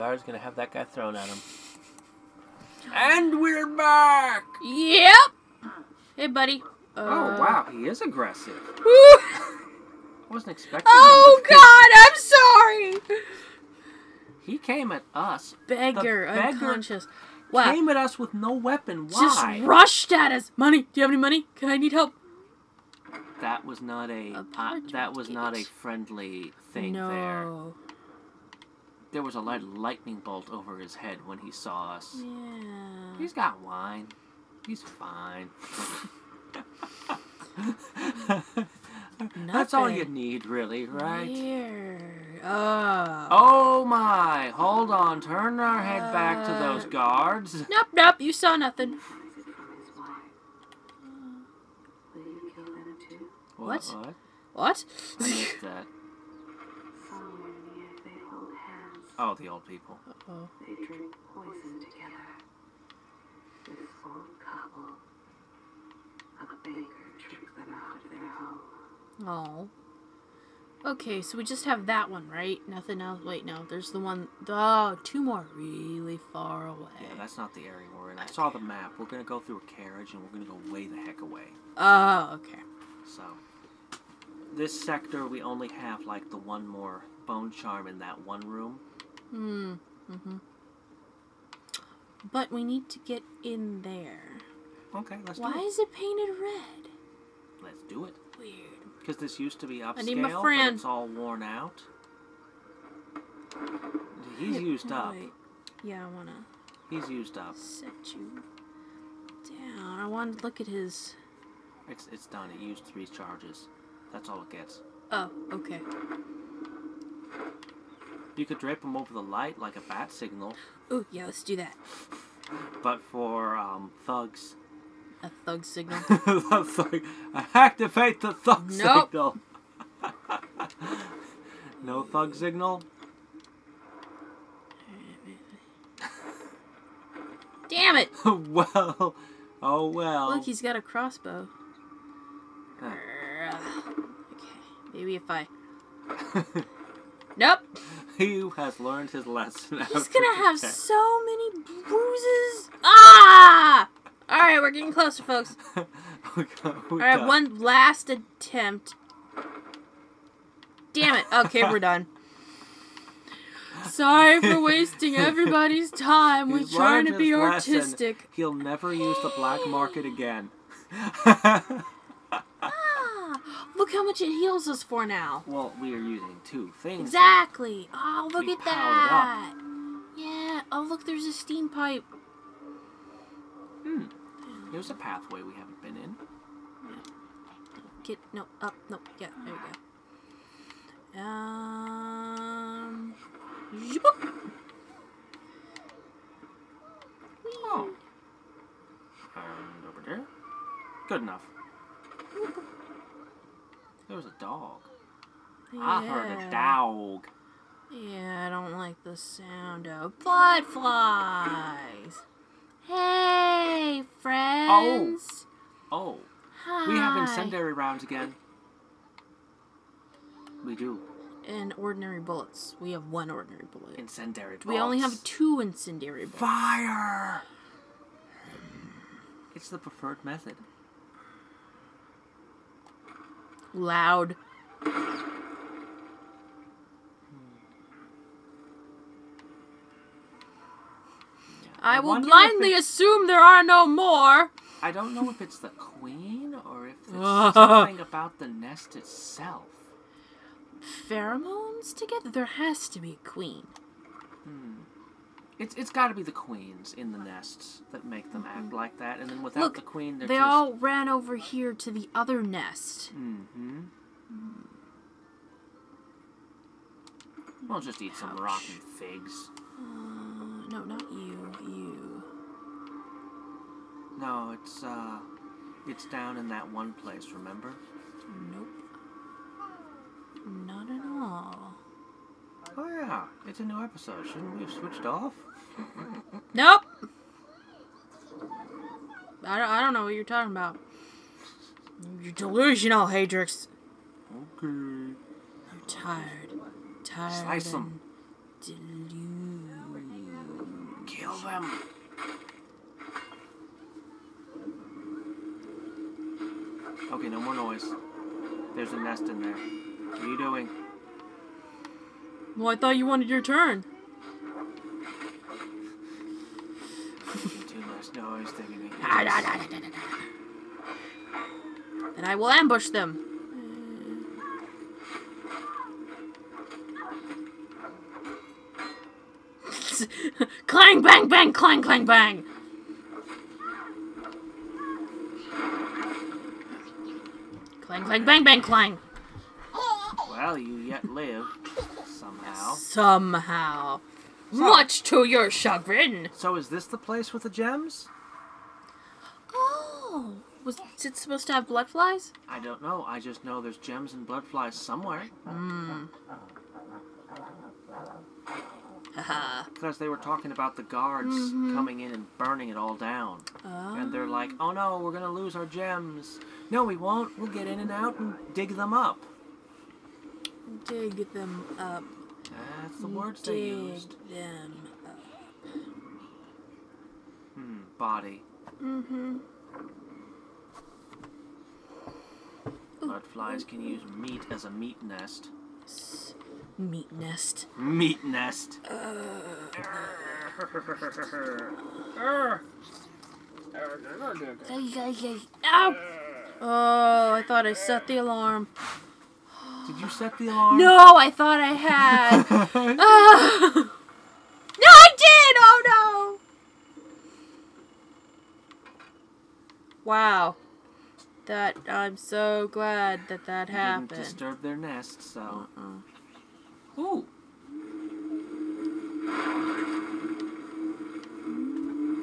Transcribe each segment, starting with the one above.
Guard's gonna have that guy thrown at him. And we're back! Yep. Hey, buddy. Uh, oh wow, he is aggressive. whew. I wasn't expecting Oh him God, I'm sorry. He came at us. Beggar, The beggar unconscious. Wow. Came at us with no weapon. Why? Just Why? rushed at us. Money? Do you have any money? Can I need help? that was not a A uh, that was not a friendly thing no. there. There was a light lightning bolt over his head when he saw us. Yeah. He's got wine. He's fine. That's all you need, really, right? Weird. Oh. Oh my! Hold on. Turn our head back to those Uh, guards. Nope, nope. You saw nothing. What? What? What? I missed that. Oh, the old people. oh. They drink poison together. This old couple. A baker tricked them out of their home. Oh. Okay, so we just have that one, right? Nothing else. Wait, no. There's the one. Oh, two more really far away. Yeah, that's not the area we're in. I saw the map. We're gonna go through a carriage and we're gonna go way the heck away. Oh, okay. So, this sector we only have like the one more bone charm in that one room. Hmm. Mm-hmm. But we need to get in there. Okay, let's Why do it. is it painted red? Let's do it. Weird. Because this used to be upscale, I need my friend. it's all worn out. He's used no, up. wait. Yeah, I wanna He's used up. set you down. I want to look at his. It's it's done. It used three charges. That's all it gets. Oh, okay. You could drape them over the light like a bat signal, Oh, yeah. Let's do that. but for um, thugs, A thug signal. the thug, activate the thug Nope. signal. no thug signal. Damn it! well, oh well. Look, he's got a crossbow. Huh. Okay, maybe if I. Nope. he has learned his lesson. He's gonna have so many bruises. Ah! All right, we're getting closer, folks. we All right, got- one last attempt. Damn it. Okay, we're done. Sorry for wasting everybody's time. We're trying to be his lesson. artistic. He'll never use the black market again. Look how much it heals us for now. well, we are using two things. Exactly. Oh, look at that. Yeah. Oh, look, there's a steam pipe. Hmm. Here's a pathway we haven't been in. Get no up. No. Yeah. There we go. Um. Oh. And over there. Good enough. There was a dog. I heard a Yeah. dog. Yeah, I don't like the sound of blood flies. Hey, friends. Oh, Hi. we have incendiary rounds again. We do. And ordinary bullets. We have one ordinary bullet. Incendiary We only have two incendiary bullets. Fire! It's the preferred method. Loud. I will wonder blindly assume there are no more. I don't know if it's the queen or if it's something about the nest itself. Pheromones together? There has to be a queen. Hmm. It's it's got to be the queens in the nests that make them act like that, and then without Mm-hmm. Look, the queen, they're They just. all ran over here to the other nest. Mm-hmm. We'll just eat some Ouch. rotten figs. Uh, no, not you. You. No, it's uh, it's down in that one place. Remember? Nope. Not at all. Oh yeah, it's a new episode. Shouldn't we have switched off? Nope. I don't, I don't know what you're talking about. You're delusional, Hadriex. Okay. I'm tired. Tired. Slice 'em. and Delusional. Kill them. Okay, no more noise. There's a nest in there. What are you doing? Well, I thought you wanted your turn. Making too much noise. Then I will ambush them. clang, bang, bang, clang, clang, bang. Clang, clang, bang, bang, clang. Well, you yet live somehow. Somehow. Much to your chagrin. So is this the place with the gems? Oh. Was it supposed to have blood flies? I don't know. I just know there's gems and blood flies somewhere. Hmm. Haha. Because they were talking about the guards Mm-hmm. coming in and burning it all down. Oh. And they're like, oh no, we're gonna lose our gems. No, we won't. We'll get in and out and dig them up. dig them up. That's the words they used. them. Hmm, body. Mm-hmm. Flies can use meat as a meat nest. Meat nest. Meat nest. Ow! Oh, I thought I set the alarm. Did you set the alarm? No, I thought I had. Ah. No, I did! Oh no! Wow. That I'm so glad that that Didn't happened. disturb their nest, so. Uh-uh. Ooh.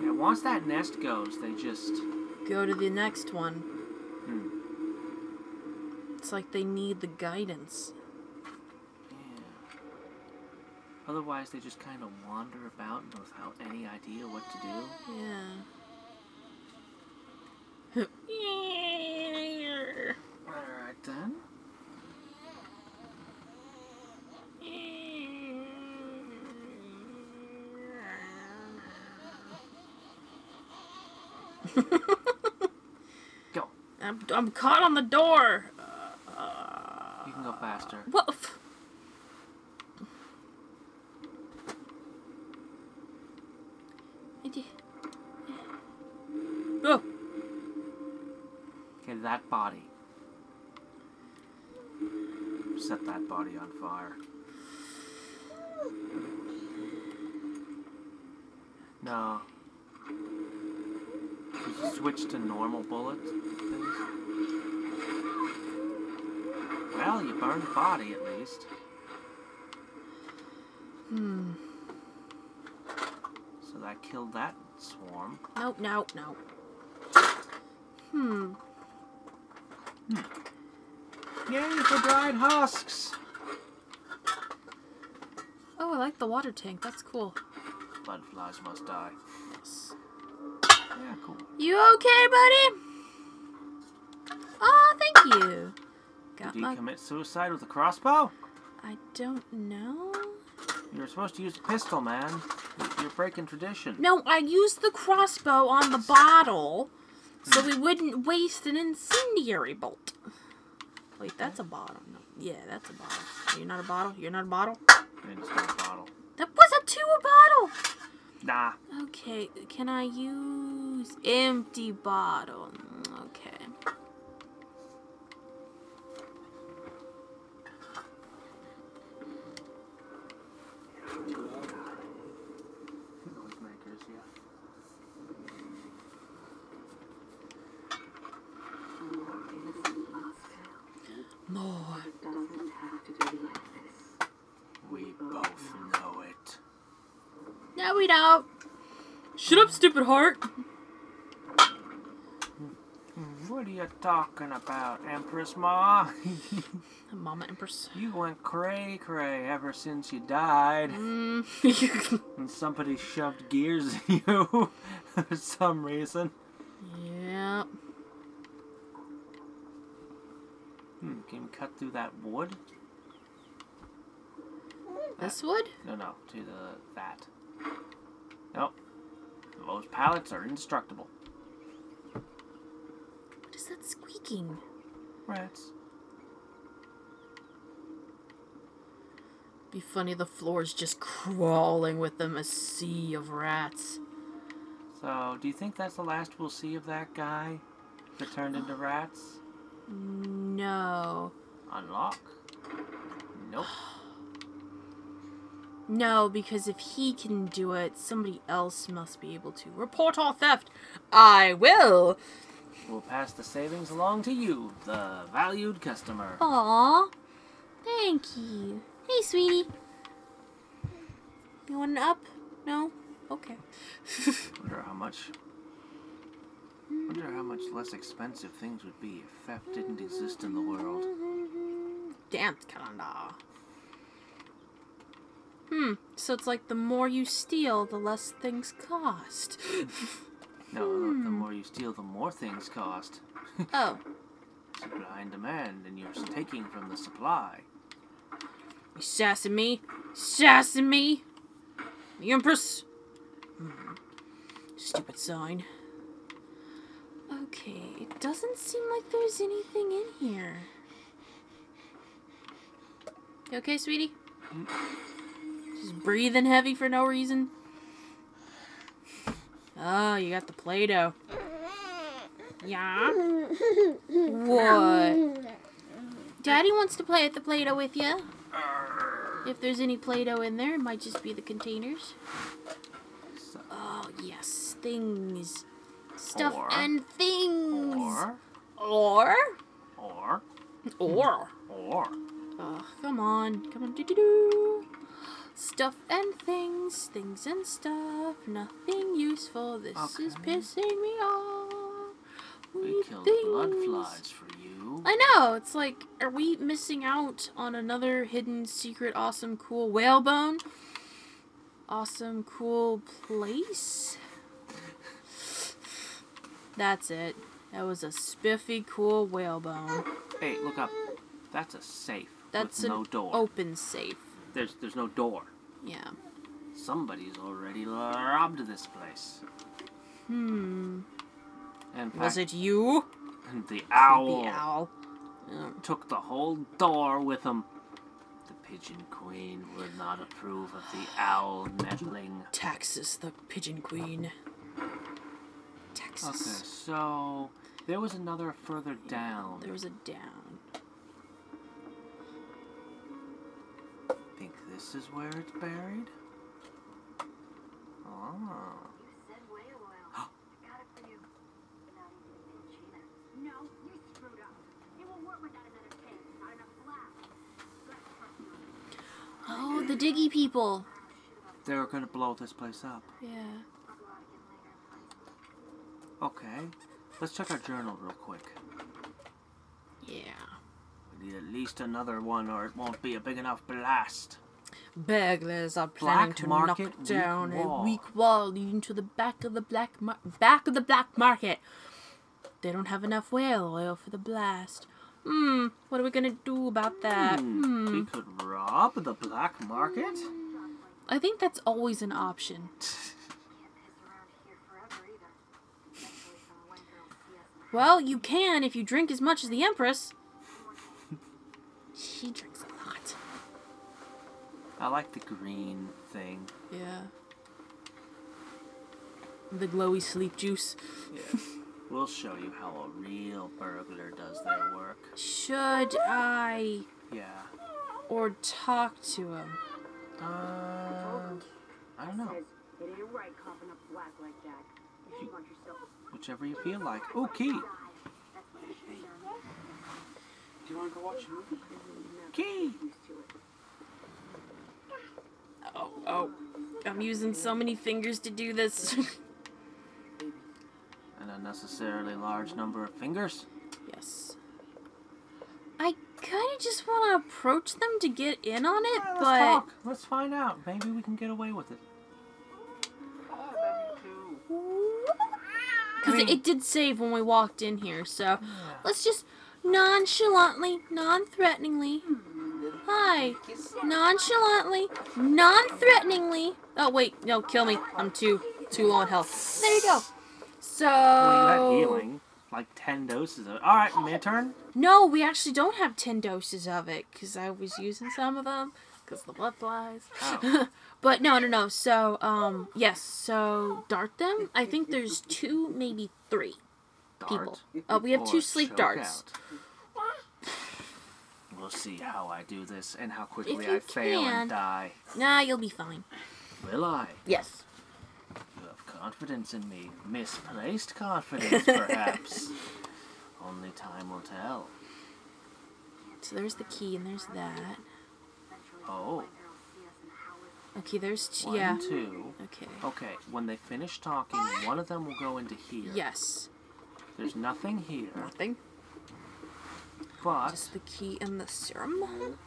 Yeah, once that nest goes, they just. Go to the next one. It's like they need the guidance. Yeah. Otherwise, they just kind of wander about without any idea what to do. Yeah. Alright then. Go. I'm, I'm caught on the door. Faster. What? Oh, Okay, that body. Set that body on fire. No. Switch to normal bullet things? Well, you burned the body at least. hmm. So that killed that swarm. Nope, nope, nope. Hmm. Yay for dried husks! Oh, I like the water tank. That's cool. Blood flies must die. Yes. Yeah, cool. You okay, buddy? Oh, thank you. Got Did you my. commit suicide with a crossbow? I don't know. You're supposed to use a pistol, man. You're breaking tradition. No, I used the crossbow on the bottle so we wouldn't waste an incendiary bolt. Wait, that's a bottle. No. Yeah, that's a bottle. You're not a bottle? You're not a bottle? It's not a bottle. That was a two a bottle! Nah. Okay, can I use empty bottle? Stupid heart. What are you talking about, Empress Ma? Mama Empress. you went cray cray ever since you died. Mm. And somebody shoved gears in you for some reason. yeah. Hmm, can you cut through that wood? This wood? No, no, to the that. Nope. Those pallets are indestructible. What is that squeaking? Rats. Be funny, the floor's just crawling with them, a sea of rats. So, do you think that's the last we'll see of that guy that turned into rats? No. Unlock. Nope. No, because if he can do it, somebody else must be able to. Report all theft! I will! We'll pass the savings along to you, the valued customer. Aw. Thank you. Hey, sweetie. You want an up? No? Okay. Wonder how much. Wonder how much less expensive things would be if theft didn't exist in the world. Dance calendar. Hmm, so it's like the more you steal, the less things cost. No, the more you steal, the more things cost. oh, Supply and demand, and you're taking from the supply. you sassing me? Sassing me? The Empress? Hmm. Stupid sign. Okay, it doesn't seem like there's anything in here. You okay, sweetie? Just breathing heavy for no reason? Oh, you got the Play-Doh. Yeah? What? Daddy wants to play at the Play-Doh with you. If there's any Play-Doh in there, it might just be the containers. Oh, yes. Things. Stuff Or- and things. or, Or. or, Or. or. Oh, come on. Come on. Do-do-do. Stuff and things. Things and stuff. Nothing useful. This is pissing me off. We With killed things. blood flies for you. I know. It's like, are we missing out on another hidden, secret, awesome, cool whalebone? Awesome, cool place? That's it. That was a spiffy, cool whalebone. Hey, look up. That's a safe That's an no door. open safe. There's there's no door. Yeah. Somebody's already robbed this place. Hmm. In Was it you? the owl, The owl. Took the whole door with him. The pigeon queen would not approve of the owl meddling. Taxus, the pigeon queen. Okay, Texas. so there was another further down. There was a down. Enough is where it's buried? me Oh, the Diggy people. They were gonna blow this place up. Yeah. I'll go out again later. Okay. Let's check our journal real quick. Yeah. We need at least another one or it won't be a big enough blast. Burglars are planning Black to market knock down wall. a weak wall leading to the back of the black mar- back of the black market. They don't have enough whale oil for the blast. Hmm. What are we gonna do about that? Hmm, Hmm. We could rob the black market? I think that's always an option. Can't piss around here forever either. Especially some white girls see us in Well, you can if you drink as much as the Empress. She drinks. I like the green thing. Yeah. The glowy sleep juice. Yes. we'll show you how a real burglar does their work. Should I Yeah. or talk to him? Uh, I don't know. It ain't right coughing up black like that. You should watch yourself. Whichever you feel like. Oh, key. That's what I should have done. Do you want to go watch a movie? Key. Used to it. Oh, oh. I'm using so many fingers to do this. An unnecessarily large number of fingers. yes. I kind of just want to approach them to get in on it, Let's but talk. Let's find out. Maybe we can get away with it. because I mean- it did save when we walked in here, so let's just nonchalantly, non-threateningly. Hi. Nonchalantly, non-threateningly. Oh wait, no, kill me. I'm too too low on health. There you go. So Well, you had healing. Like 10 doses of it. Alright, my turn. no, we actually don't have ten doses of it because I was using some of them because the blood flies. Oh. But no, no, no. So um, yes. So dart them. I think there's two, maybe three people. Dart Uh, we have two sleep darts. out. We'll see how I do this and how quickly I fail can. and die. Nah, you'll be fine. Will I? Yes. You have confidence in me. Misplaced confidence, perhaps. Only time will tell. So there's the key, and there's that. Oh, Okay, there's two. one, yeah. two. Okay. Okay, when they finish talking, one of them will go into here. Yes. There's nothing here, Nothing. But Just the key and the serum.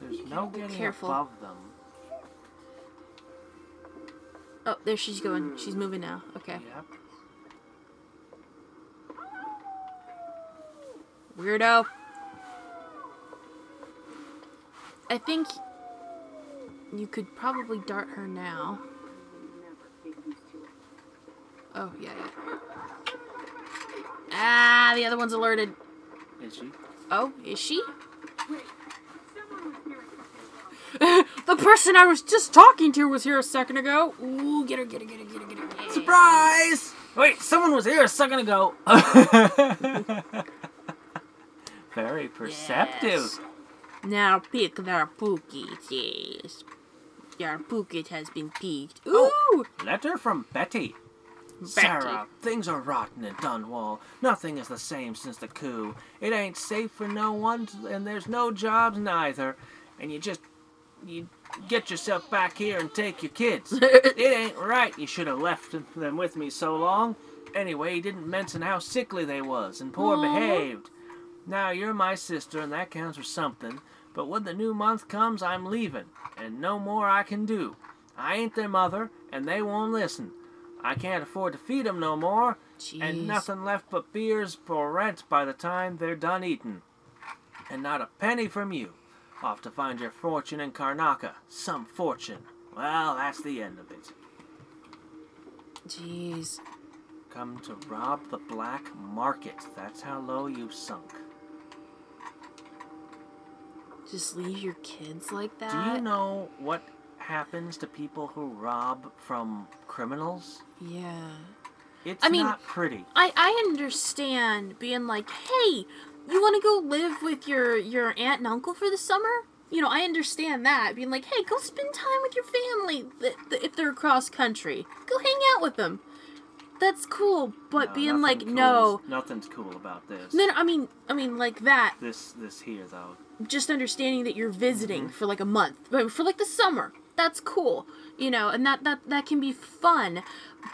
there's no getting Careful. above them. Oh, there she's going. She's moving now. Okay. Yep. Weirdo. I think you could probably dart her now. Oh, yeah, yeah. Ah, the other one's alerted. Is she? Oh, is she? the person I was just talking to was here a second ago. Ooh, get her, get her, get her, get her, get her. Yeah. Surprise! Wait, someone was here a second ago. Very perceptive. Yes. Now pick their pocket, yes. Your pocket has been picked. Ooh! Letter from Betty. Sarah, things are rotten in Dunwall. Nothing is the same since the coup. It ain't safe for no one, and there's no jobs neither. And you just, you get yourself back here and take your kids. it ain't right. You should have left them with me so long. Anyway, he didn't mention how sickly they was and poor Aw. behaved. Now you're my sister, and that counts for something. But when the new month comes, I'm leaving, and no more I can do. I ain't their mother, and they won't listen. I can't afford to feed 'em no more, Jeez. and nothing left but beers for rent by the time they're done eating. And not a penny from you. Off to find your fortune in Karnaca. Some fortune. Well, that's the end of it. Jeez. Come to rob the black market. That's how low you've sunk. Just leave your kids like that? Do you know what happens to people who rob from criminals? Yeah. It's I mean- not pretty. I, I understand being like, hey, you want to go live with your, your aunt and uncle for the summer? You know, I understand that. Being like, hey, go spend time with your family th- th- if they're across country. Go hang out with them. That's cool. But No, being like, cool no. is- nothing's cool about this. No, no, I mean, I mean, like that. This, this here though. Just understanding that you're visiting Mm-hmm. for like a month, but for like the summer. That's cool, you know, and that that that can be fun.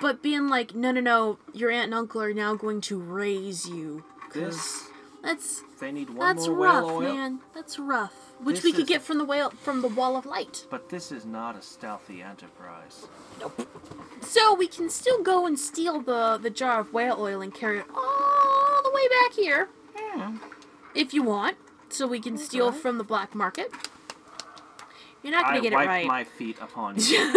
But being like, no, no, no, your aunt and uncle are now going to raise you. This, That's they need one that's more rough, whale oil. man. That's rough. Which This we could get from the whale from the wall of light. But this is not a stealthy enterprise. Nope. So we can still go and steal the the jar of whale oil and carry it all the way back here Yeah. if you want. So we can steal from the black market. You're not gonna I get it right. my feet upon you.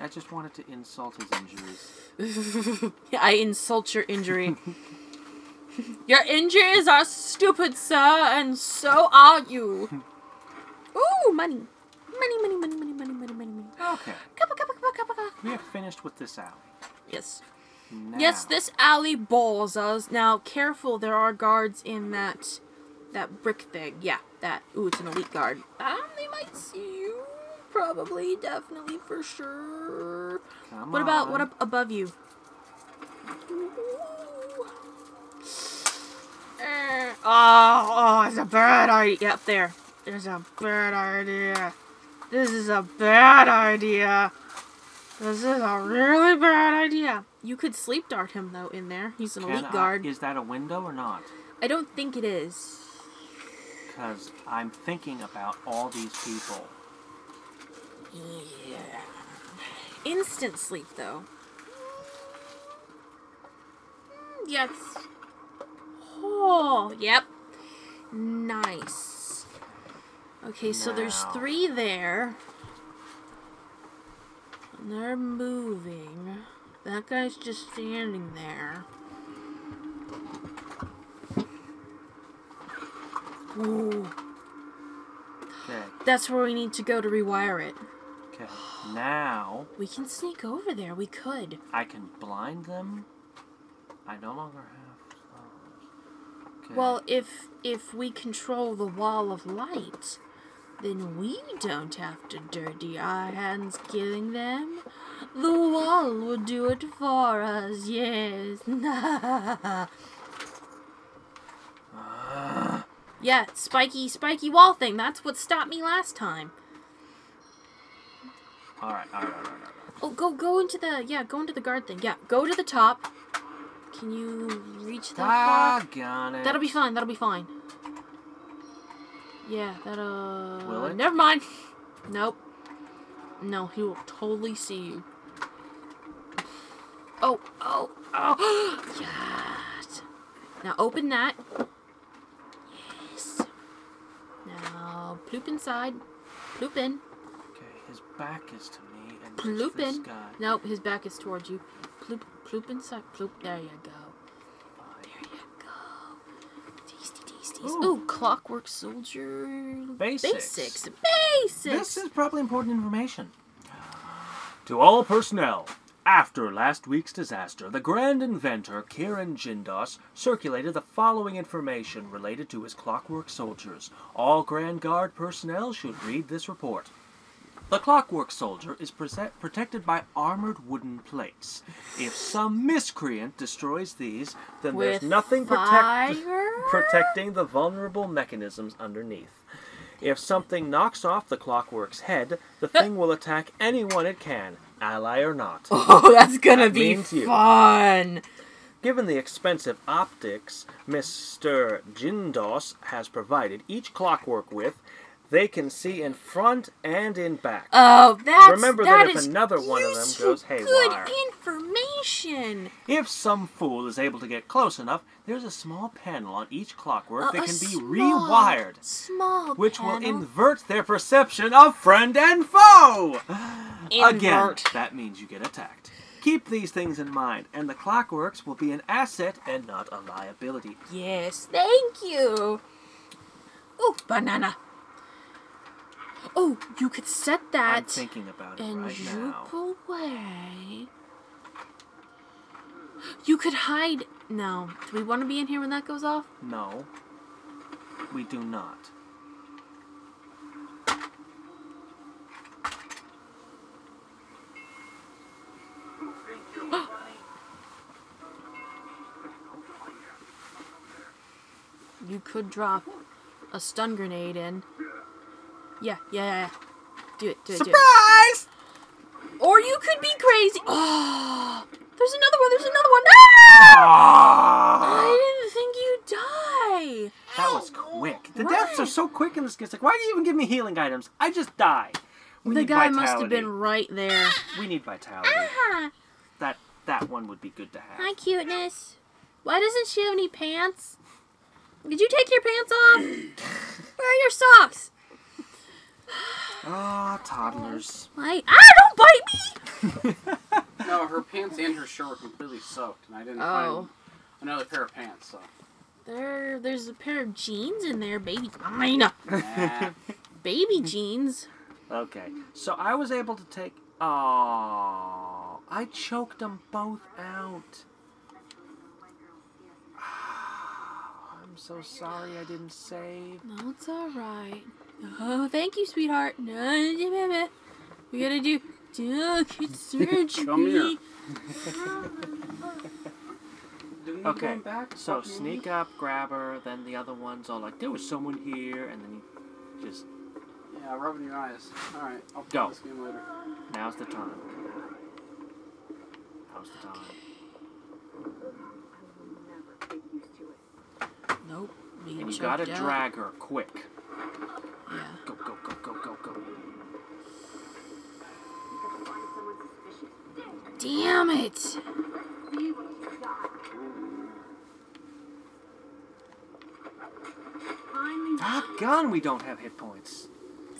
I just wanted to insult his injuries. I insult your injury. your injuries are stupid, sir, and so are you. Ooh, money. Money, money, money, money, money, money, money, money. Okay, kappa, kappa, kappa, kappa. we have finished with this alley. Yes. Now, Yes, this alley bores us. Now, careful, there are guards in that that brick thing. Yeah, that. Ooh, it's an elite guard. Um, they might see you. Probably, definitely, for sure. Come What about what up above you? Eh, Oh, oh, it's a bad idea. Yep, there. It's a bad idea. This is a bad idea. This is a really bad idea. You could sleep dart him though in there. He's an Can elite I- guard. is that a window or not? I don't think it is. Because I'm thinking about all these people. Yeah. Instant sleep though. Mm, Yes. Oh, yep. Nice. Okay, so there's three there. And they're moving. That guy's just standing there. Okay. that's where we need to go to rewire it. Okay. Now We can sneak over there. We could. I can blind them. I no longer have. Okay. Well, if if we control the wall of light, then we don't have to dirty our hands killing them. The wall will do it for us. Yes. Ah. Yeah, spiky, spiky wall thing. That's what stopped me last time. all right, all right, all right, all right. Oh, go go into the yeah, go into the guard thing. Yeah, go to the top. Can you reach that? block? Doggone it. That'll be fine. That'll be fine. Yeah, that'll. Uh, will it? Never mind. Nope. No, he will totally see you. Oh, oh, oh! yes. Now open that. Yes. Now ploop inside. Ploop in. Okay, his back is to me, and Ploop this in. guy. Nope, his back is towards you. Ploop, ploop inside. Ploop. There you go. There you go. Tasty, tasty. Ooh. Ooh, clockwork soldier. Basics. Basics. Basics. This is probably important information. To all personnel, after last week's disaster, the grand inventor Kirin Jindosh circulated the following information related to his clockwork soldiers. All Grand Guard personnel should read this report. The clockwork soldier is protected by armored wooden plates. If some miscreant destroys these, then With there's nothing protect- protecting the vulnerable mechanisms underneath. If something knocks off the clockwork's head, the thing will attack anyone it can, ally or not. Oh, that's gonna That be you. fun. Given the expensive optics Mr. Jindosh has provided each clockwork with, they can see in front and in back. Oh, that's Remember that if is another one of them goes haywire. Good information. If some fool is able to get close enough, there's a small panel on each clockwork uh, A- that can be small- rewired. Small which will invert their perception of friend and foe. Again, that means you get attacked. Keep these things in mind, and the clockworks will be an asset and not a liability. Yes, thank you. Oh, banana. Oh, you could set that. I'm thinking about it and right now. away. You could hide. No. Do we want to be in here when that goes off? No, we do not. You could drop a stun grenade in. Yeah, yeah, yeah. Do it, do it, do it. Surprise! Or you could be crazy. Oh, there's another one. There's another one. Ah! Ah! I didn't think you'd die. That was quick. The deaths are so quick in this game. It's like, why do you even give me healing items? I just die. We the guy vitality. must have been right there. We need vitality. Ah, That that one would be good to have. hi, cuteness. Why doesn't she have any pants? Did you take your pants off? Where are your socks? Ah, toddlers. I ah, don't bite me. No, her pants and her shirt were completely soaked, and I didn't Oh. find another pair of pants. So, There, there's a pair of jeans in there, baby. Mine, nah. baby jeans. Okay, so I was able to take. Oh, I choked them both out. I'm so sorry I didn't save. No, it's all right. Oh, thank you, sweetheart. No, we gotta do delicate surgery. Come here. Do we need Okay, back? so Fuck sneak up, grab her, then the other one's all like, there was someone here, and then you just, Yeah, rubbing your eyes. All right, I'll play Go. this game later. now's the time. Now's the time. I will never get used to it. Nope. being And you gotta out. drag her quick. Yeah. Go, go, go, go, go, go. Because I find someone suspicious. Damn it! See got. Finally, Ah, gun we don't have hit points.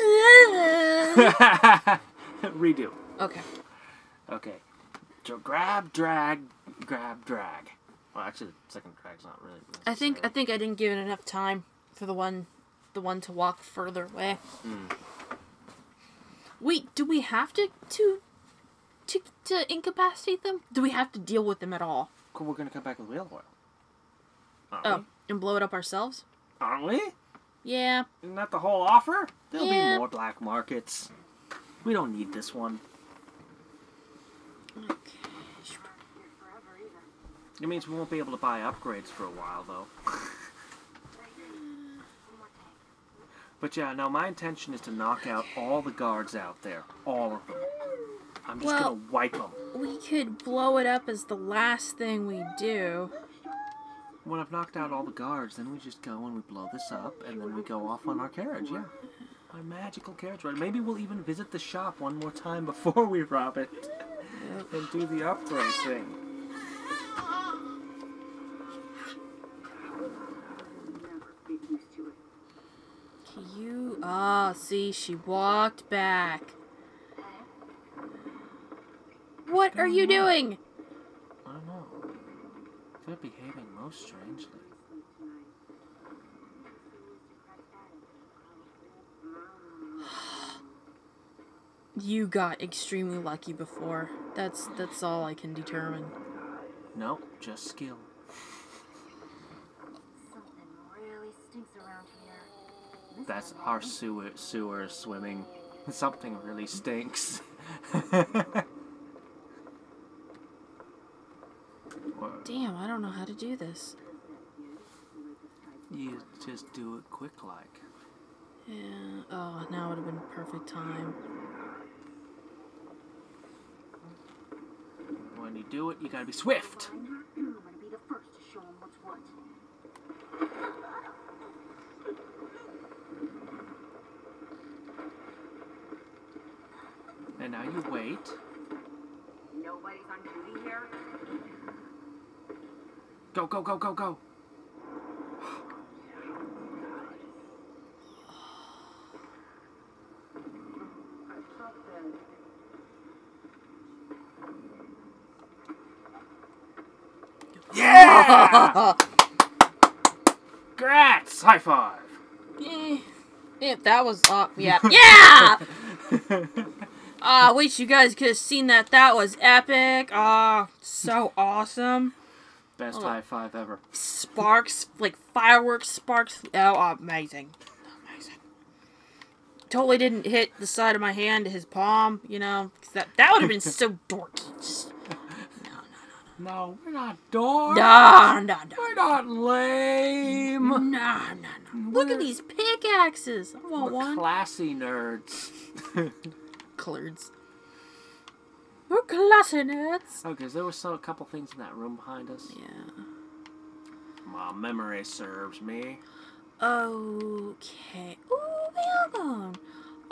Redo. okay. Okay. So grab, drag, grab, drag. Well, actually, the second drag's not really. I think I think I didn't give it enough time for the one the one to walk further away. Mm. Wait, do we have to to to to incapacitate them? Do we have to deal with them at all? Cool, we're gonna come back with whale oil. Aren't Oh, and blow it up ourselves? Aren't we? Yeah. Isn't that the whole offer? There'll Yeah. be more black markets. We don't need this one. Okay. It means we won't be able to buy upgrades for a while, though. But yeah, no, my intention is to knock out all the guards out there. All of them. I'm just Well- gonna wipe them. We could blow it up as the last thing we do. When I've knocked out all the guards, then we just go and we blow this up, and then we go off on our carriage, yeah. Our magical carriage ride. Maybe we'll even visit the shop one more time before we rob it. And do the upgrade thing. Never get used to it. You ah, see, she walked back. What are you doing? I don't know. They're behaving most strangely. You got extremely lucky before. That's that's all I can determine. Nope, just skill. Something really stinks around here. That's our sewer sewer swimming. Something really stinks. Or Damn, I don't know how to do this. you just do it quick like. Yeah. Oh, now would have been perfect time. When you do it, you gotta be swift. I'm gonna be the first to show 'em what's what. And now you wait. Nobody's on duty here. Go, go, go, go, go. I thought that. Yeah! Grats! High five! Eh, yeah, that was uh, yeah, yeah. Ah, wish you guys could have seen that. That was epic. Ah, so awesome. Best Oh. high five ever. Sparks, like fireworks, sparks. Oh, amazing, amazing. Totally didn't hit the side of my hand, his palm. You know, that that would have been so dorky. Just, No, no, no. we're not dorky. no, no, no. We're not lame. No, no, no. Look at these pickaxes. I want We're one. classy nerds. Clerds. We're classy nerds. okay, so there was so, a couple things in that room behind us. Yeah. My memory serves me. Okay. Ooh, welcome.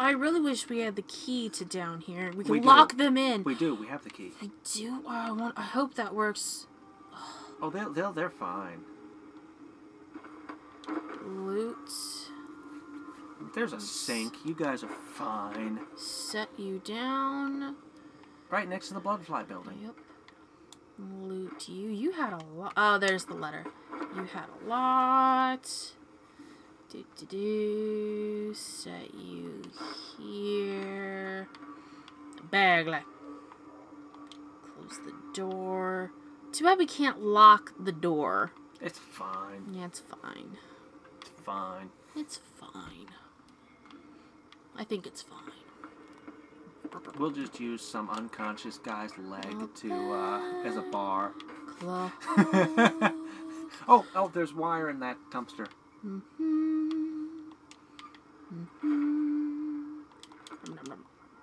I really wish we had the key to down here. We can We lock them in. We do. We have the key. I do. Oh, I want. I hope that works. Oh, they'll, they'll, they're fine. Loot. There's a sink. You guys are fine. Set you down. Right next to the Bloodfly building. Yep. Loot you. You had a lot. Oh, there's the letter. You had a lot. Do do do. Set you here. Bagley. Close the door. Too bad we can't lock the door. It's fine. Yeah, it's fine. It's fine. It's fine. I think it's fine. We'll just use some unconscious guy's leg to uh, as a bar. Oh, oh, there's wire in that dumpster.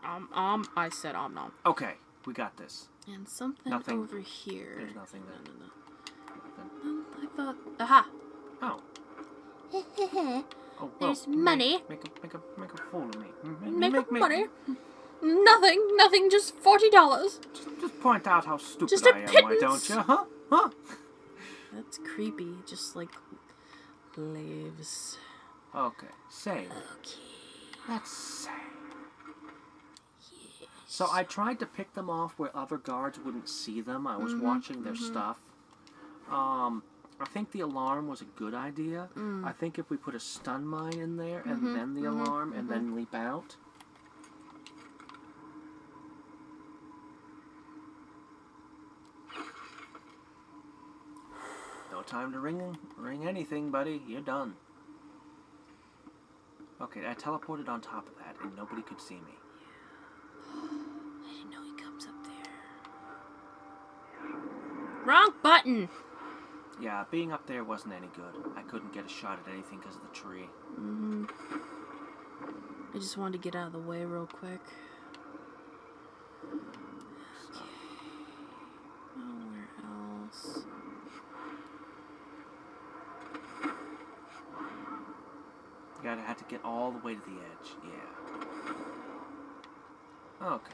Um, um, I said om nom. Okay, we got this. And something Nothing. over here. There's nothing there. No, no, no. Nothing. Um, I thought. Aha! Oh, oh, well, There's make- money. Make a make a make a fool of me. Make up money. Nothing, nothing, just forty dollars. Just, just point out how stupid Just a I am, why don't you? Huh? Huh? That's creepy. Just like leaves. Okay, save. Okay. Let's save. So I tried to pick them off where other guards wouldn't see them. I was mm-hmm, watching their mm-hmm. stuff. Um, I think the alarm was a good idea. Mm. I think if we put a stun mine in there and mm-hmm, then the alarm and then leap out. Time to ring ring anything, buddy. You're done. Okay, I teleported on top of that and nobody could see me. I didn't know he comes up there. Wrong button. Yeah, being up there wasn't any good. I couldn't get a shot at anything because of the tree. hmm I just wanted to get out of the way real quick. So, Oh, where else? Gotta have to get all the way to the edge. Yeah. Okay.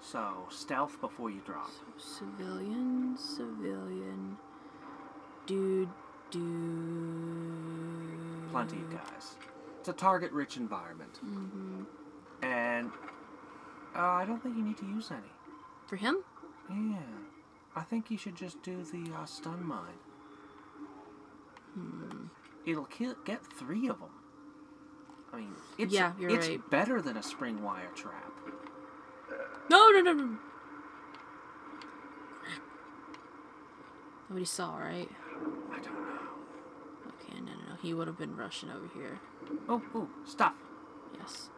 So, stealth before you drop. Civilian, civilian, dude, dude. Plenty of guys. It's a target rich environment. Mm hmm. And uh, I don't think you need to use any. For him? Yeah. I think you should just do the uh, stun mine. Hmm. It'll kill, get three of them. It's, Yeah, you're it's right. better than a spring wire trap. No, no, no, no. Nobody saw, right? I don't know. Okay, no, no, no. He would have been rushing over here. Oh, oh, stop. Yes.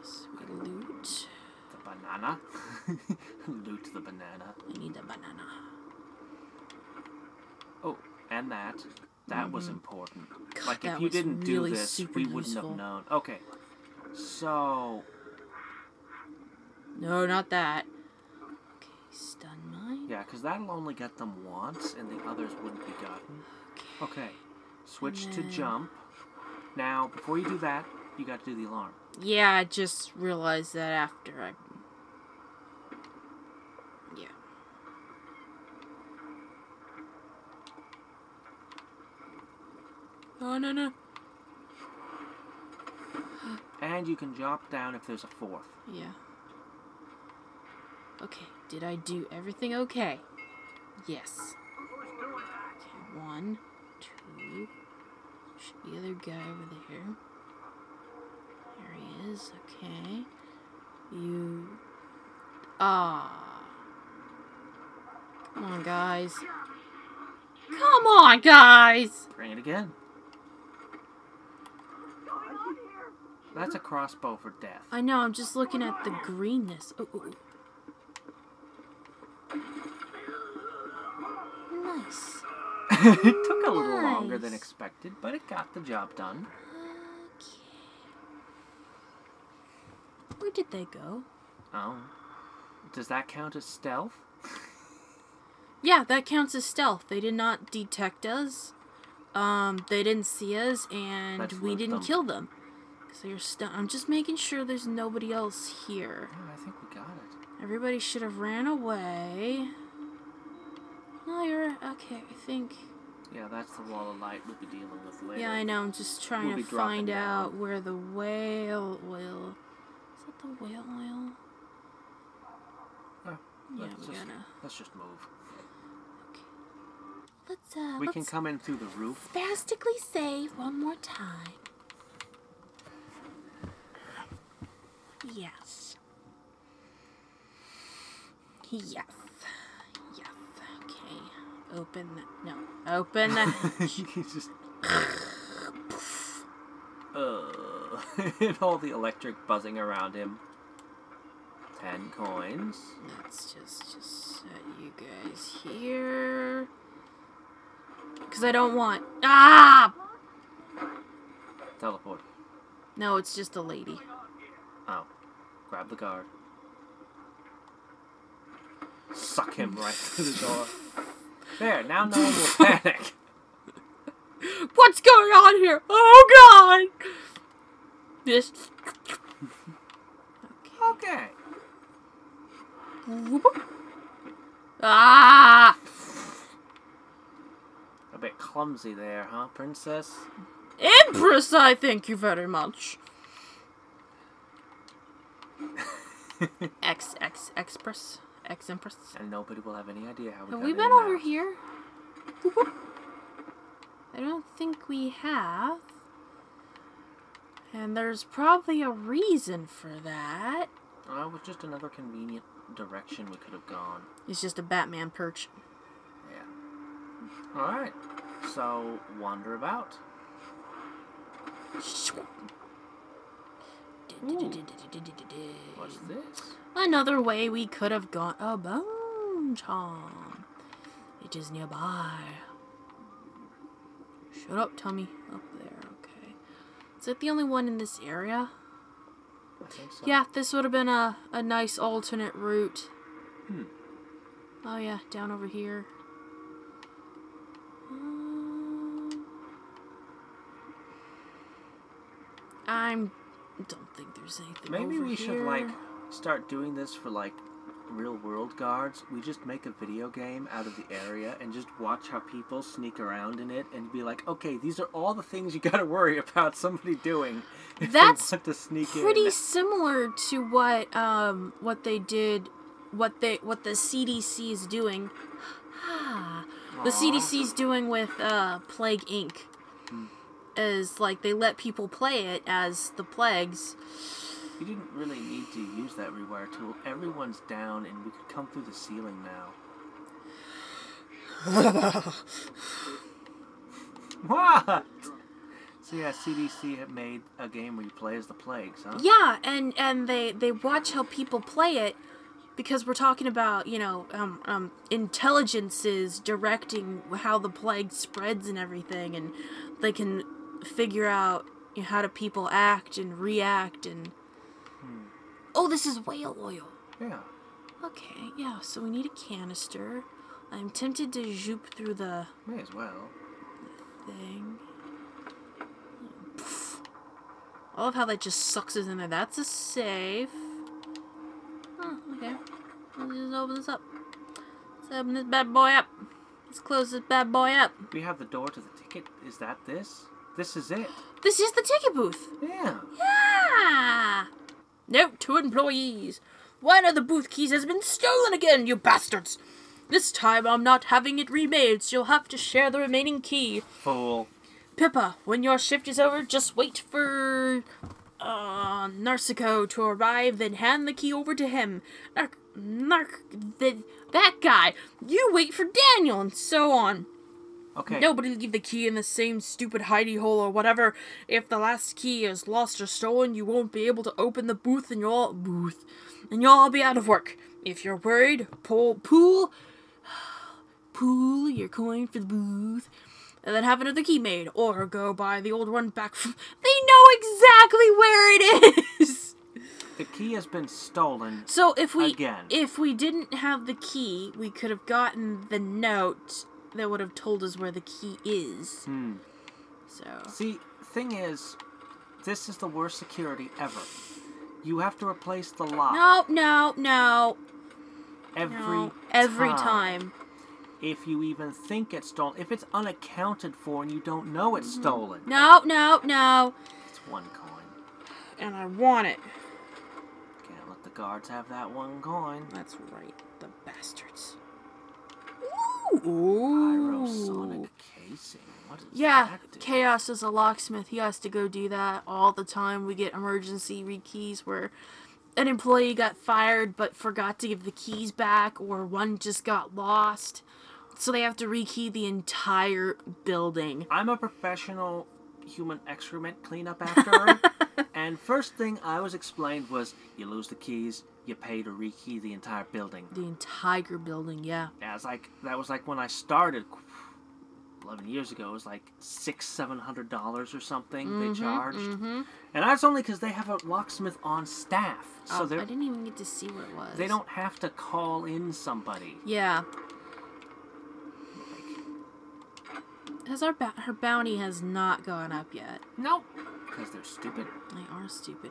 Yes, we loot. The banana. Loot the banana. I need the banana. Oh, and that. That was Mhm. important. God, Like, if you didn't really do this, we wouldn't useful. have known. Okay. So, No, not that. Okay, stun mine. yeah, because that'll only get them once, and the others wouldn't be gotten. Okay. Switch to jump. Now, before you do that, you got to do the alarm. Yeah, I just realized that after I. Yeah. Oh, no, no. And you can drop down if there's a fourth. Yeah. Okay, did I do everything okay? Yes. Okay, one, two. Should be other guy over there. There he is. Okay. You. Ah. Come on, guys. Come on, guys. Bring it again. That's a crossbow for death. I know. I'm just looking at the greenness. Oh, oh, oh. Nice. it took a little longer than expected, but it got the job done. Okay. Where did they go? Oh. Does that count as stealth? Yeah, that counts as stealth. They did not detect us. Um, they didn't see us, and Let's we didn't them. kill them. Cause you're stu- I'm just making sure there's nobody else here. Yeah, I think we got it. Everybody should have ran away. No, you're okay. I think. Yeah, that's the wall of light we'll be dealing with later. Yeah, I know. I'm just trying We'll to find out down. where the whale oil. Is that the whale oil? Oh, Yeah, let's we just, gotta. Let's just move. Let's uh. We let's can come in through the roof. spastically save one more time. Yes. Yes. Yes. Okay. Open the no. Open the He's just. uh, and all the electric buzzing around him. Ten coins. Let's just just set you guys here. Cause I don't want ah. Teleport. No, it's just a lady. Oh. Grab the guard. Suck him right through the door. There, now no one will panic. What's going on here? Oh God! This. Okay. Ah! A bit clumsy there, huh, princess? Empress, I thank you very much. X X Express X Empress. And nobody will have any idea how we Have we been over here? I don't think we have. And there's probably a reason for that. Uh, it was just another convenient direction we could have gone. It's just a Batman perch. Yeah. Alright. So, wander about. What's this? Another way we could have got A bone charm. It is nearby. Shut up, Tummy. Up there, okay. Is it the only one in this area? I think so. Yeah, this would have been a, a nice alternate route. Hmm. Oh yeah, down over here. Um, I'm don't think there's anything. Maybe we should, like, start doing this for, like, real world guards. We just make a video game out of the area and just watch how people sneak around in it and be like, okay, these are all the things you gotta worry about somebody doing. That's to pretty in. similar to what um what they did, what they what the CDC is doing. the Aw. CDC's doing with uh, Plague Inc. Hmm. Is like they let people play it as the plagues. You didn't really need to use that rewire tool. Everyone's down and we could come through the ceiling now. what? So yeah, CDC have made a game where you play as the plagues, huh? Yeah, and and they they watch how people play it because we're talking about you know um, um, intelligences directing how the plague spreads and everything, and they can figure out you know, how do people act and react and. Hmm. Oh, this is whale oil. Yeah. Okay, yeah. So we need a canister. I'm tempted to zoop through the May as well. thing. Poof. I love how that just sucks us in there. That's a safe. Oh, okay. Let's just open this up. Let's open this bad boy up. Let's close this bad boy up. We have the door to the ticket. Is that this? This is it. This is the ticket booth. Yeah. Yeah. Note to employees. One of the booth keys has been stolen again, you bastards. This time I'm not having it remade, so you'll have to share the remaining key. Fool. Pippa, when your shift is over, just wait for uh, Narciso to arrive, then hand the key over to him. Narc, Narc, the, that guy. You wait for Daniel, and so on. Okay. Nobody leave the key in the same stupid hidey hole or whatever. If the last key is lost or stolen, you won't be able to open the booth, and you'll booth, and you'll all be out of work. If you're worried, pull, pool, pool your coin for the booth, and then have another key made, or go buy the old one back. From, they know exactly where it is. The key has been stolen. So if we Again. if we didn't have the key, we could have gotten the note that would have told us where the key is. Hmm. So See, thing is, this is the worst security ever. You have to replace the lock no, no, no, every no. Every time. If you even think it's stolen, if it's unaccounted for and you don't know it's stolen, No, no, no. it's one coin. And I want it. Can't let the guards have that one coin. That's right, the bastards. Ooh. Pyrosonic casing. What is Yeah? Chaos is a locksmith. He has to go do that all the time. We get emergency rekeys where an employee got fired but forgot to give the keys back, or one just got lost. So they have to rekey the entire building. I'm a professional human excrement cleanup after. and first thing I was explained was you lose the keys, you pay to rekey the entire building. The entire building, yeah. Yeah, it's like that was like when I started eleven years ago. It was like six, seven hundred dollars or something they charged, Mm-hmm. and that's only because they have a locksmith on staff, so oh, I didn't even get to see what it was. they don't have to call in somebody. Yeah. Has our her bounty has not gone up yet. nope, because they're stupid. They are stupid.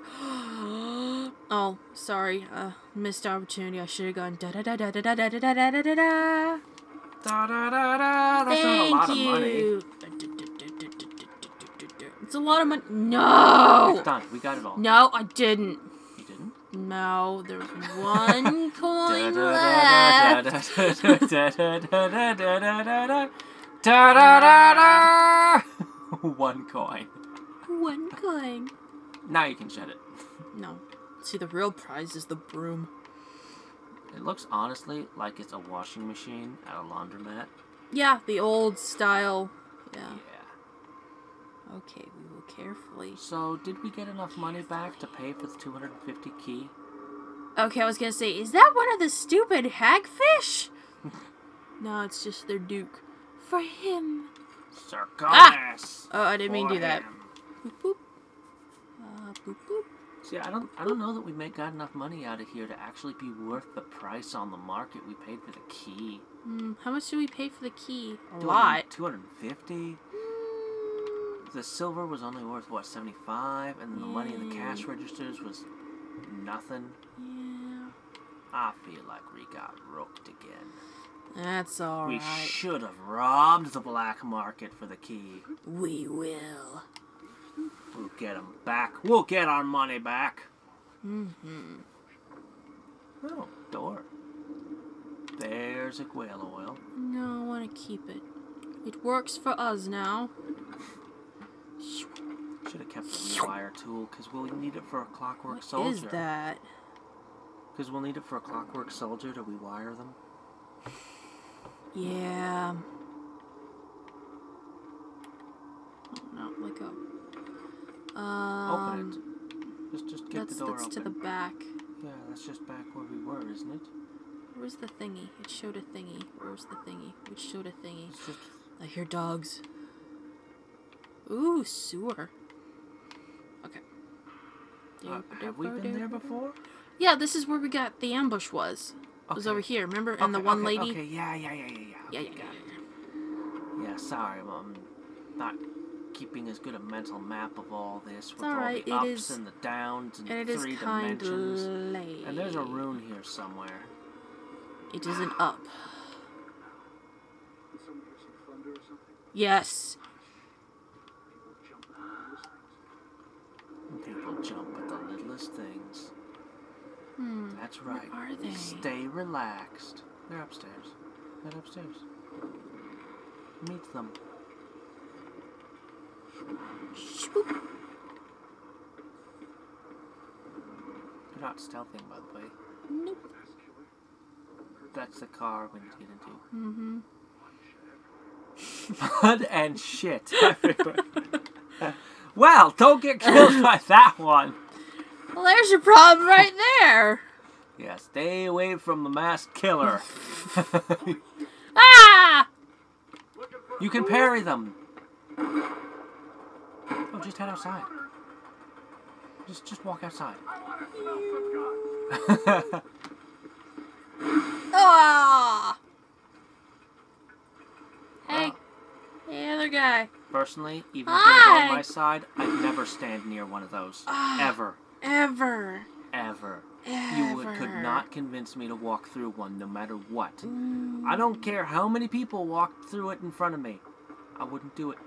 oh, sorry. Uh, missed opportunity. I should have gone da da da da da da da da da da da da. Da da da da. That's Thank not a lot you. of money. It's a lot of money. No! It's done. We got it all. No, I didn't. You didn't? No, there's one coin left. One coin. One coin. Now you can shed it. No. See, the real prize is the broom. It looks honestly like it's a washing machine at a laundromat. Yeah, the old style. Yeah. Yeah. Okay, we will carefully. So, did we get enough money back to pay for the 250 key? Okay, I was gonna say, is that one of the stupid hagfish? no, it's just their duke. For him. Circus! Ah! Oh, I didn't mean to do that. Boop boop. Uh, boop boop. See, I don't, I don't know that we make got enough money out of here to actually be worth the price on the market we paid for the key. Hmm, how much did we pay for the key? A lot. 250. Mm, The silver was only worth what 75, and then the money in the cash registers was nothing. yeah. I feel like we got rooked again. That's all We alright. should have robbed the black market for the key. We will. We'll get 'em back. We'll get our money back. Mm-hmm. Oh, door. There's a whale oil. No, I want to keep it. It works for us now. Should have kept the rewire tool because we'll need it for a clockwork What soldier. is that? Because we'll need it for a clockwork soldier to rewire them. Yeah. Oh, no, let go. Um, Open it. Just, just get That's the door that's open. to the back. Yeah, that's just back where we were, isn't it? Where's the thingy? It showed a thingy. Where's the thingy? Which showed a thingy? Just I hear dogs. Ooh, sewer. Okay. Uh, have we been there before? Yeah, this is where we got the ambush was. It was over here, remember? And the one okay, lady. Okay, yeah, yeah, yeah, yeah, yeah. Yeah, Okay, yeah, got yeah. Yeah, sorry, I'm not keeping as good a mental map of all this with all the it ups is- and the downs and, And three dimensions. late. And there's a rune here somewhere. It is an up. Did someone hear some thunder or something? Yes. People jumping at the littlest things. People jump at the littlest things. Hmm. That's right. are they? Stay relaxed. They're upstairs. Head upstairs. Meet them. They're not stealthing, by the way. Nope. That's the car we need to get into. Mm-hmm. Blood and shit well, don't get killed by that one. Well, there's your problem right there. Yeah, stay away from the masked killer. Ah! you can parry them. Oh, just head outside. Just, just walk outside. Ah! Hey. Well. Hey, other guy. Personally, even if they were Hi. on my side, I'd never stand near one of those. Ah. Ever. Ever. Ever. You would, could not convince me to walk through one no matter what. Mm, I don't care how many people walked through it in front of me. I wouldn't do it.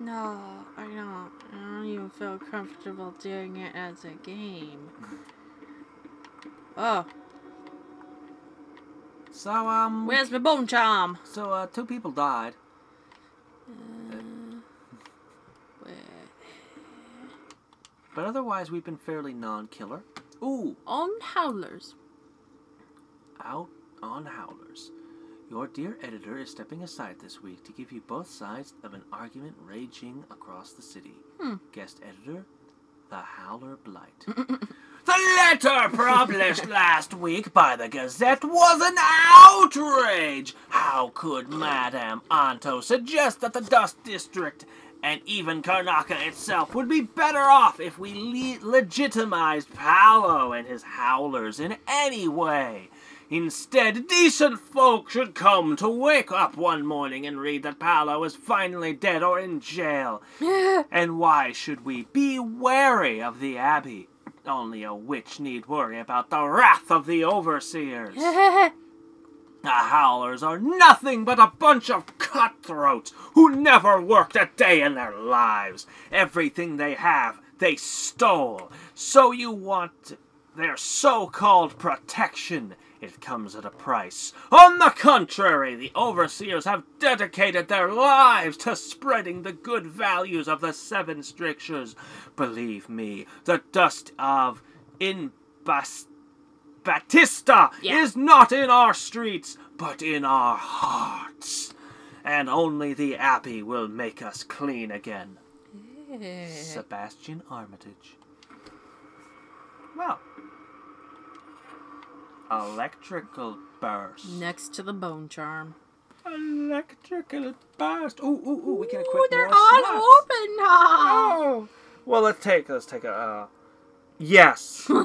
No, I don't. I don't even feel comfortable doing it as a game. Oh, So, um, where's my bone charm? so, uh, two people died. Uh, where? But otherwise, we've been fairly non-killer. Ooh, On howlers. out on Howlers. Your dear editor is stepping aside this week to give you both sides of an argument raging across the city. Hmm. Guest editor, the Howler Blight. the letter published last week by the Gazette was an outrage! How could Madame Anto suggest that the Dust District and even Karnaca itself would be better off if we le- legitimized Paolo and his howlers in any way. Instead, decent folk should come to wake up one morning and read that Paolo is finally dead or in jail. and why should we be wary of the Abbey? Only a witch need worry about the wrath of the overseers. The Howlers are nothing but a bunch of cutthroats who never worked a day in their lives. Everything they have, they stole. So you want their so-called protection. It comes at a price. On the contrary, the overseers have dedicated their lives to spreading the good values of the seven strictures. Believe me, the dust of Inbas Batista Yeah. is not in our streets, but in our hearts. And only the Abbey will make us clean again. Sebastian Armitage. Well, electrical burst. Next to the bone charm. Electrical burst. Ooh, ooh, ooh! We can equip Ooh, they're more all slots. open now. Oh. Well, let's take let's take a. Uh, yes. Can we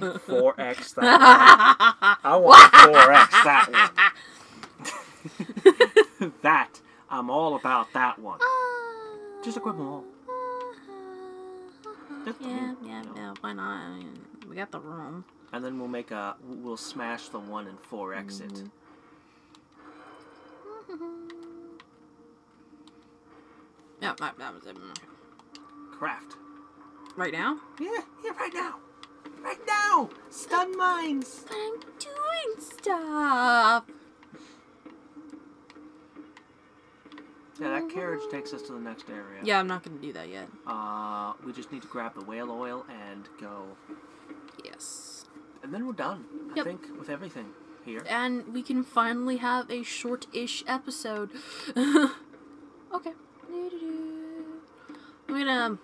4x that one? I want 4x that one. that I'm all about that one. Just equip them all. Yeah, yeah, yeah. Why not? I mean, we got the room. And then we'll make a we'll smash the one and four exit. Mm-hmm. Yeah, that, that was it. Craft. Right now? Yeah, yeah, right now. Right now. Stun mines. But I'm doing stuff. Yeah, that carriage takes us to the next area. Yeah, I'm not gonna do that yet. Uh, we just need to grab the whale oil and go, Yes. And then we're done. Yep. I think with everything here. And we can finally have a short-ish episode. okay. I'm gonna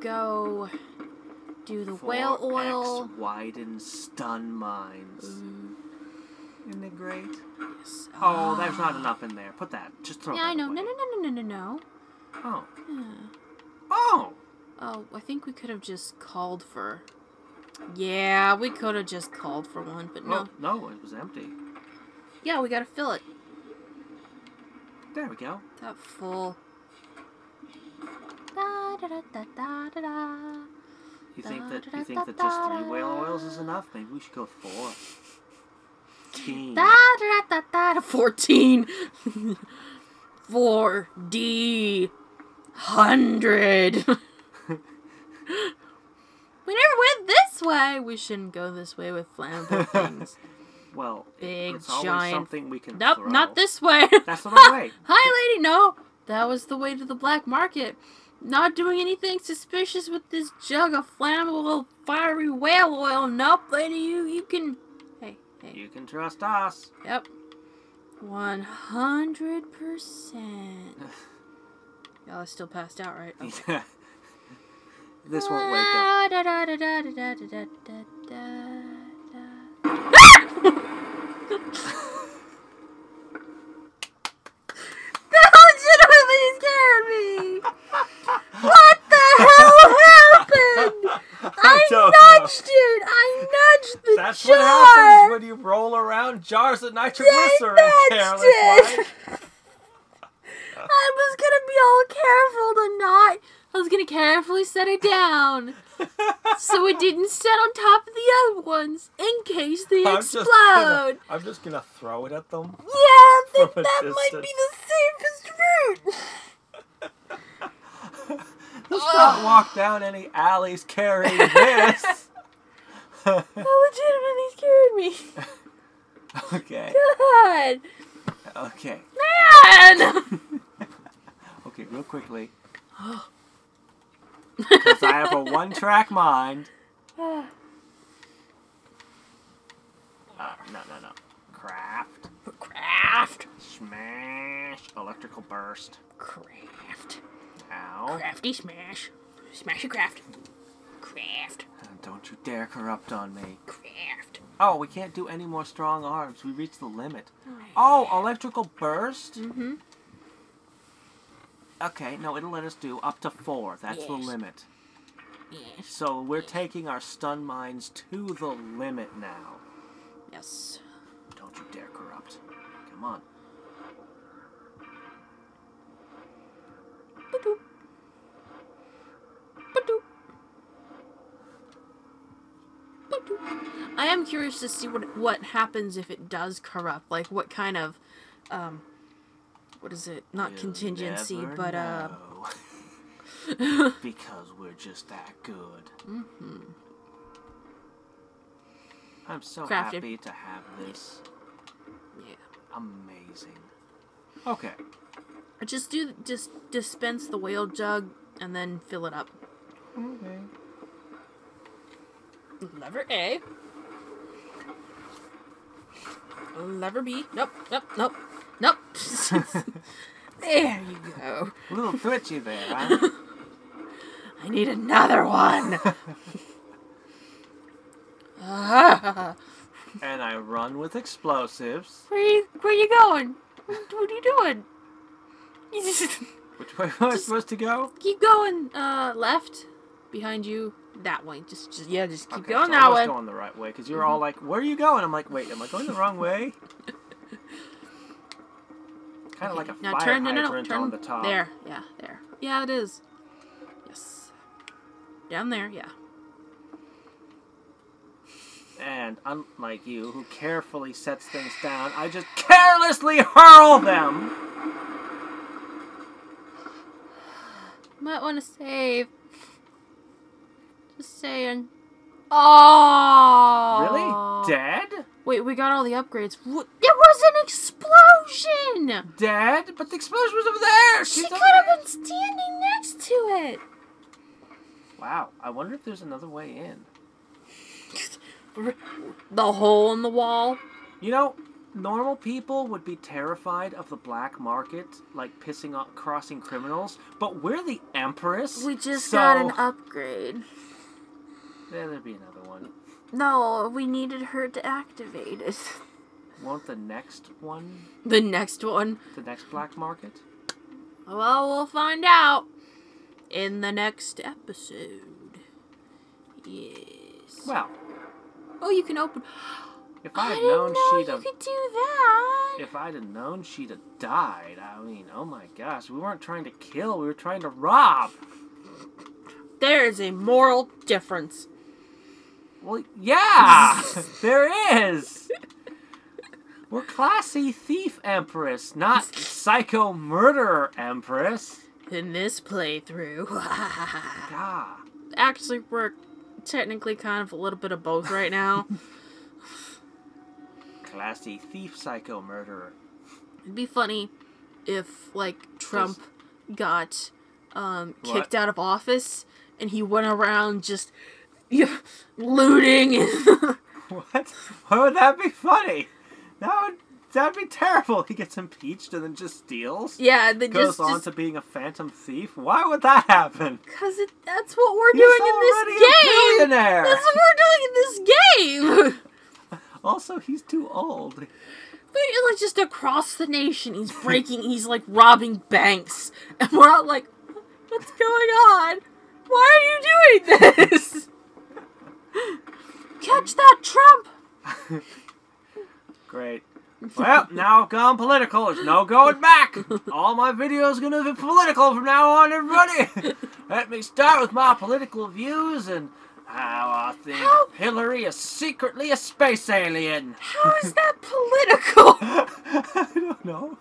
go do the whale 4x oil. widen stun mines. Isn't it great? Yes. Oh, ah. there's not enough in there. Put that. Just throw Yeah, I know. away. No, no, no, no, no, no, no. Oh. Yeah. Oh. Oh, I think we could have just called for. Yeah, we could have just called for one, but no. No. No, it was empty. Yeah, we gotta fill it. There we go. That full. Da, da, da, da, da, da, da. You think that you think that just three whale oils is enough? Maybe we should go four. Team. Da, da, da, da, da, 14. 4D. 100. we never went this way. We shouldn't go this way with flammable things. Well, Big, it's always giant- something we can Nope, throw. not this way. That's the right way. Hi, lady. No, that was the way to the black market. Not doing anything suspicious with this jug of flammable, fiery whale oil. Nope, lady. You you can. Hey, hey. You can trust us. Yep. One hundred percent. Y'all are still passed out, right? Okay. This won't wake up. that legitimately scared me. What the hell happened? I, I nudged know. it. I nudged the That's jar. That's what happens when you roll around jars of nitroglycerin. I nudged it. I was gonna be all careful to not. I was gonna carefully set it down so it didn't sit on top of the other ones in case they I'm explode. just, gonna, I'm just gonna throw it at them. Yeah, I think that might be the safest route. Let's not walk down any alleys carrying this. That legitimately scared me. okay. God, Okay. man. Okay, real quickly. Because I have a one track mind. Uh, no, no, no. Craft. Craft, Smash. Electrical burst. craft, Ow. crafty smash, smash a craft, craft, Don't you dare corrupt on me. craft. Oh, we can't do any more strong arms. We reached the limit. Oh, electrical burst? Mm-hmm. Okay, no, it'll let us do up to four. That's the limit. Yes. So we're taking our stun mines to the limit now. Yes. Don't you dare corrupt. Come on. Ba-doop. Ba-doop. Ba-doop. I am curious to see what what happens if it does corrupt. Like what kind of, um, what is it? Not You'll contingency, never but uh, know. because we're just that good. mm-hmm. I'm so Crafted. happy to have this. yeah. Amazing. Okay. Or Just do just dispense the whale jug and then fill it up. Okay. Lever A. Lever B. Nope. Nope. Nope. Nope. there you go. A little twitchy there, huh? I need another one. And I run with explosives. where you where you going? What are you doing? Which way am I supposed to go? keep going. Uh, left, behind you. That way. Just, just yeah. Just keep Okay, going so that I was way. going the right way because you were all like, "Where are you going?" I'm like, "Wait, am I going the wrong way?" Kind of like a now fire turn. No, no, no. Turn on the top. there. Yeah, there. Yeah, it is. Yes. Down there. Yeah. And unlike you, who carefully sets things down, I just carelessly hurl them. Might want to save. Just saying. Oh. Really? Dead? Wait, we got all the upgrades. What? There was an explosion. Dead? But the explosion was over there. She could have been standing next to it. Wow. I wonder if there's another way in. The hole in the wall. You know, normal people would be terrified of the black market, like pissing off crossing criminals, but we're the Empress. We just so... got an upgrade. Yeah, there'd be another one. No, we needed her to activate it. Won't the next one, The next one. the next black market? Well, we'll find out in the next episode. Yes. Well, Oh, you can open. if I I had didn't known know she'd you have, could do that. if I'd have known she'd have died, I mean, oh my gosh, we weren't trying to kill, we were trying to rob. There is a moral difference. Well, yeah, there is. We're classy thief empress, not psycho murderer empress. In this playthrough. Actually, we're technically kind of a little bit of both right now. classy thief psycho murderer. It'd be funny if, like, Trump got um, What? kicked out of office and he went around just yeah, looting. What? Why would that be funny? That would that'd be terrible. He gets impeached and then just steals. yeah, they Goes just. on just to being a phantom thief. Why would that happen? Because that's what we're He's doing in this game! That's what we're doing in this game! Also, he's too old. But like just across the nation, he's breaking, he's like robbing banks, and we're all like, "What's going on? Why are you doing this? Catch that, Trump!" Great. Well, now I've gone political. There's no going back. All my videos gonna be political from now on, everybody. Let me start with my political views and how I think How- Hillary is secretly a space alien. How is that political? I don't know.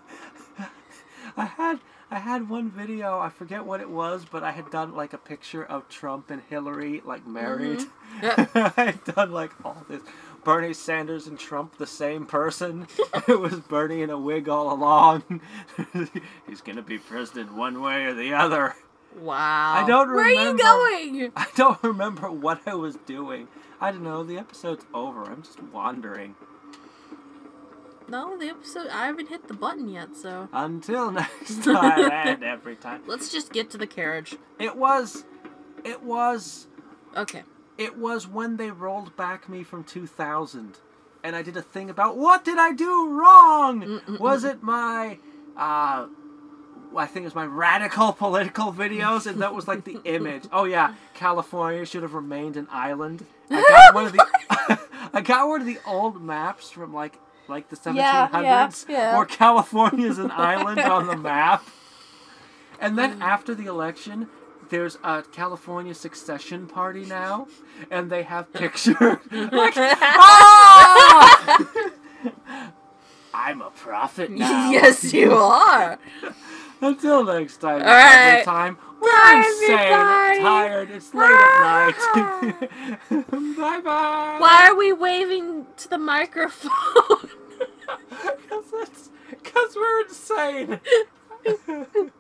I had I had one video. I forget what it was, but I had done like a picture of Trump and Hillary like married. Mm-hmm. I had done like all this. Bernie Sanders and Trump the same person. it was Bernie in a wig all along. He's gonna be president one way or the other. Wow. I don't Where are you going? I don't remember what I was doing. I don't know. The episode's over. I'm just wandering. No, the episode. I haven't hit the button yet, so Until next time and every time. let's just get to the carriage. It was, it was, Okay. it was when they rolled back me from 2000, and I did a thing about what did I do wrong? Was it my, uh, I think it was my radical political videos, and that was like the image. Oh yeah, California should have remained an island. I got one of the, I got one of the old maps from like like the 1700s, Yeah, yeah, where California is an island on the map. And then after the election, there's a California succession party now, and they have pictures. like, ah! I'm a prophet now. yes, you are. Until next time. All right. Every time. We're Bye, insane. everybody. Tired. It's late at night. bye bye. Why are we waving to the microphone? Because we're insane.